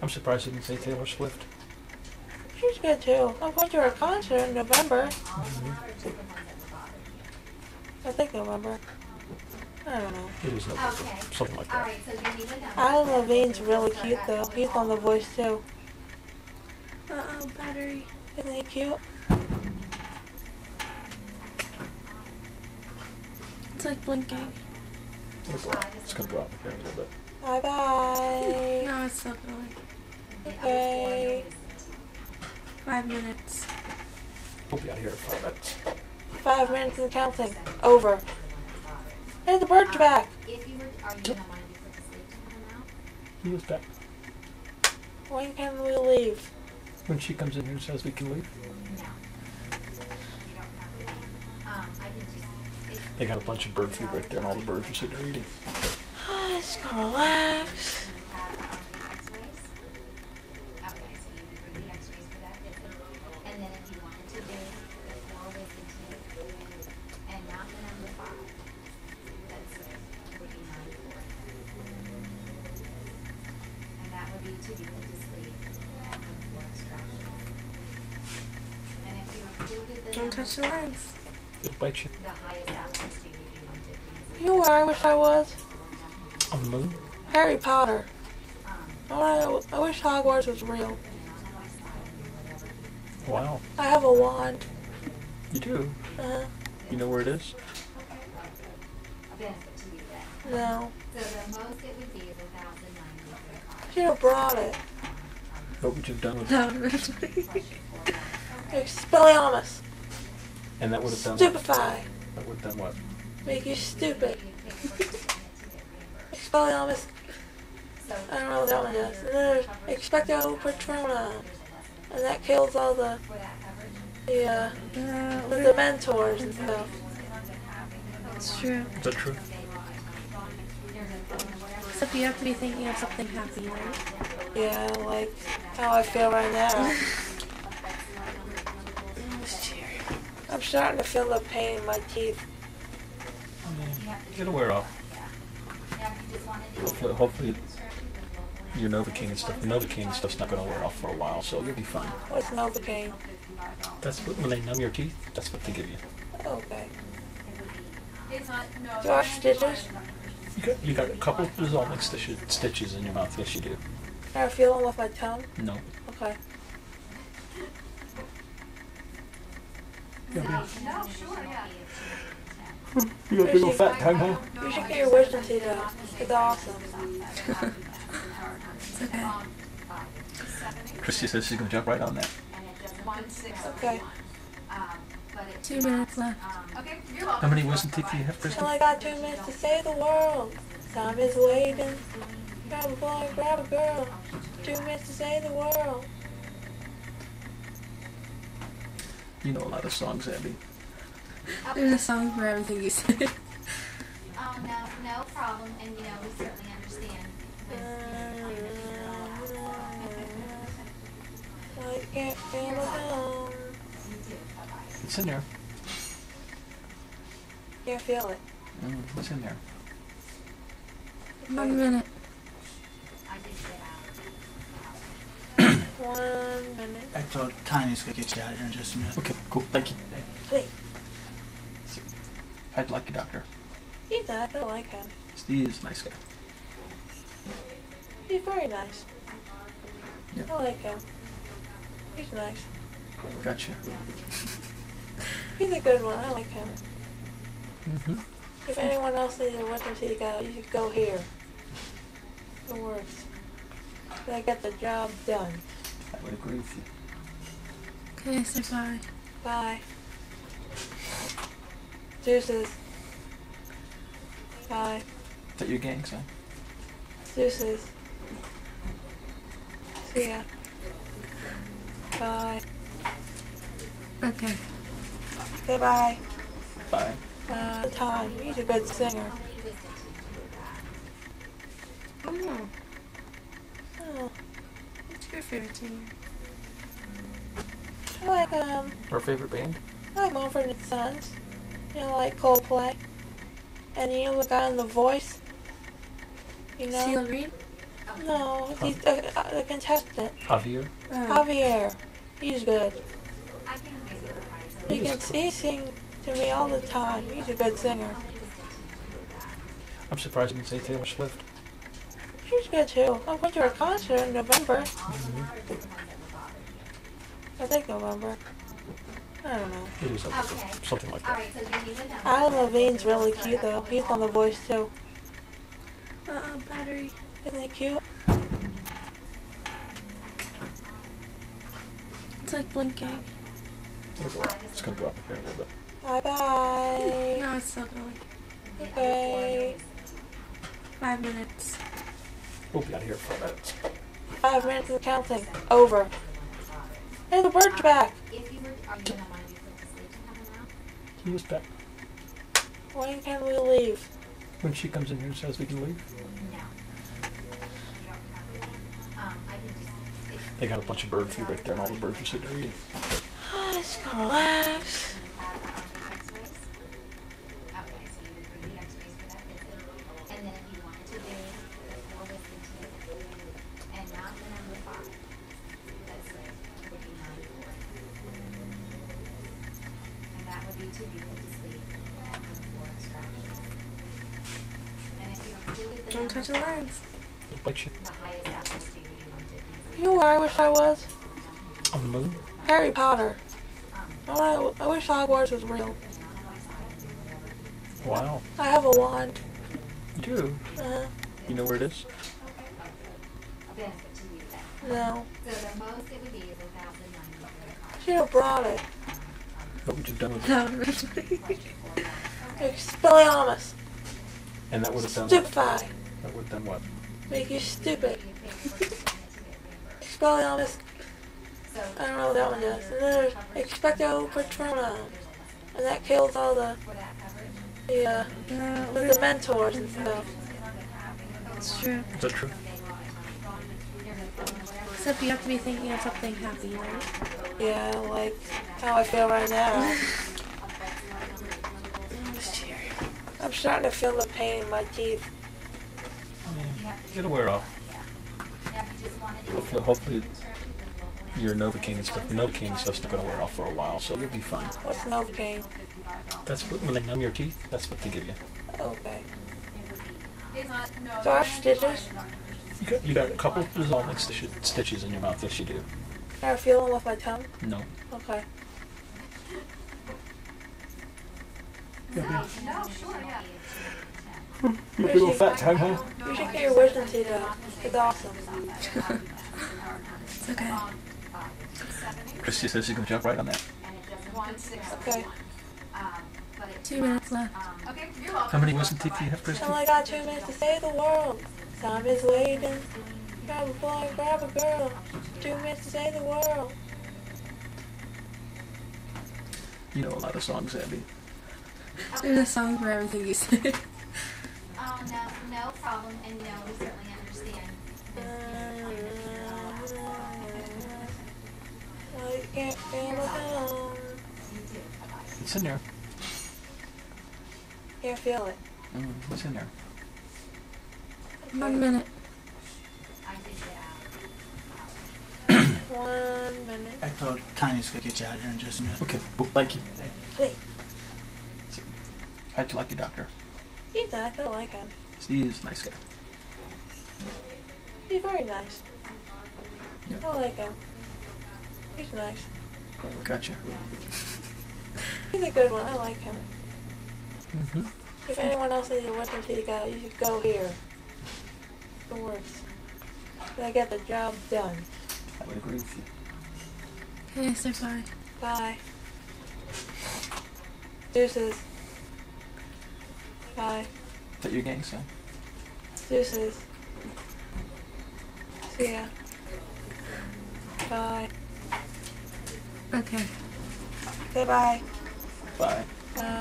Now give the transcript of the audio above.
I'm surprised you didn't say Taylor Swift. She's good too. I'm going to her concert in November. I think November. I don't know. It is November. Okay. Something like that. right, so you need a. Adam Levine's really cute though. He's on The Voice too. Uh oh, battery. Isn't he cute? It's like blinking. It'll go out. It's gonna go out here in a little bit. Bye bye. No, it's still going. Okay. Five minutes. We'll be out here in five minutes. Five minutes and counting. Over. Hey, the bird's back. If you were, are you gonna wanna do for the sleep out? He was back. When can we leave? When she comes in here and says we can leave, Um, I can just, it's, they got a bunch of bird food right there, and all the birds are sitting there eating. Oh, Just gonna relax. If you included the Don't touch the lens. It'll bite you the highest altitude would be one fifty. You know where I wish I was? on the moon. Harry Potter. I, I wish Hogwarts was real. Wow, I have a wand. you do. Uh, You know where it is? benefit to you then. no. So the most it would be is a thousand ninety Should have brought it. What would you have done with it? That would have been Expelliarmus. And that would have done what? That would have done what? Make you stupid. Expelliarmus. I don't know what that one does. And then there's Expecto Patronum. And that kills all the, the, uh, Uh, the Dementors and stuff. it's true. Is that true? Except you have to be thinking of something happy, right? Yeah, like how I feel right now. I'm starting to feel the pain in my teeth. It'll wear off. Hopefully, hopefully your Novocaine and stuff. The Novocaine and stuff's not going to wear off for a while, so you'll be fine. What's Novocaine? That's what, when they numb your teeth, that's what they give you. Okay. Do I have stitches? You got, you got a couple of dissolving stitches, stitches in your mouth. Yes, you do. Can I feel them with my tongue? No. Okay. You got a big old fat tongue, huh? You should get your wisdom teeth out. It's awesome. Okay. Christy says she's going to jump right on that. Okay. Um, Two minutes left. How many wisdom teeth do you have, Christy? I got two minutes to save the world. Time is waiting. Grab a boy, grab a girl. Two minutes to save the world. You know a lot of songs, Abby. There's a song for everything you said. Oh, no, no problem, and you know, we certainly understand. I can't feel it home. It's in there. Can't feel it. Mm, it's in there. One minute. I did get out. One minute. I thought Tiny's gonna get you out of here in just a minute. Okay, cool. Thank you. Please. I'd like you, Doctor. He's nice. I like him. Steve is a nice guy. He's very nice. Yeah. I like him. He's nice. Gotcha. He's a good one. I like him. Mm-hmm. If anyone else needs a wisdom teeth out, you should go here. It works. They get the job done. I would agree with you. Okay, say bye. Bye. Deuces. Bye. Is that your gang sign? Deuces. See ya. Bye. Okay. Say bye. Bye. Uh, Todd, he's a good singer. Oh, Oh, what's your favorite singer? I like, um, Our favorite band? I like Mumford and Sons. You know, like Coldplay. And you know the guy on The Voice? You know? CeeLo Green? Oh, No, he's a, a contestant. Javier? Oh. Javier. He's good. I can basically He can he sing to me all the time. He's a good singer. I'm surprised you didn't say Taylor Swift. She's good too. I went to her concert in November. I think November. I don't know. It something, Okay. something like that. right, so you need a number. Adam Levine's really cute though. He's on The Voice too. Uh, battery. Isn't he cute? It's like blinking. It'll go up. It's gonna go up here a little bit. Bye bye. No, it's still going. Okay. Five minutes. We'll be out of here for a minute. Five minutes of counting. Over. Hey, the bird's back. If you were, are you gonna want to be put to sleep and have them out? He was back. When can we leave? When she comes in here and says we can leave, No. Um, I can just, if they got a bunch of bird food right there, and all the birds are sitting there eating. Just relax. you have x-rays. Okay, so you would bring the x-rays for that visit. And then if you wanted to do the four with the two and not the number five, that's it, would be nine four. And that would be to be put to sleep and four extractions. And if you included the Don't touch the lines. You the highest that would be would be one fifty. You know where I wish I was? on the moon. Harry Potter. I, I wish Hogwarts was real. Wow. I have a wand. You do. Uh, You know where it is? benefit you no. So the most it would be is a thousand ninety. Should have brought it. What would you have done with it? No, Expelliarmus. And that would have done what? Stupefy. That would have done what? Make you stupid. Expelliarmus. So I don't know what that one does. And then there's Expecto Patronum. And that kills all the, for the, uh, no, the Dementors and stuff. it's true. Is that true? Except you have to be thinking of something happy, right? Yeah, like how I feel right now. I'm starting to feel the pain in my teeth. It'll wear off. Hopefully, hopefully your Novocaine and stuff, Novocaine and stuff's not gonna wear off for a while, so you'll be fine. What's Novocaine? That's what, when they numb your teeth, that's what they give you. Okay. So I have stitches. You got, you got a couple of dissolving stitches, stitches in your mouth. Yes, you do. Can I feel them with my tongue? No. Okay. You big old fat tongue, huh? You should get your wisdom teeth out. It's awesome. It's okay. Christy says she's gonna jump right on that. Okay. Two minutes left. How many wisdom teeth do you have, Christy? I only got two minutes to save the world. Time is waiting. Grab a boy, grab a girl. Two minutes to save the world. You know a lot of songs, Abby. There's a song for everything you say. Oh, no, no problem, and no, we certainly understand. It's in there. Can't feel it. Mm, it's in there. One minute. I did get out. One minute. I thought Tiny's gonna get you out of here in just a minute. Okay. Well, thank you. Wait, How'd you like your doctor? he's nice. I like him. He is a nice guy. He's very nice. Yeah. I like him. He's nice. Gotcha. He's a good one. I like him. Mm-hmm. If anyone else needs a wisdom teeth guy, you should go here. It works. I get the job done. I would agree with you. Okay, say bye. Bye. Deuces. Bye. Is that your gang sign? Deuces. See ya. Bye. Okay. Say bye. Bye. Bye.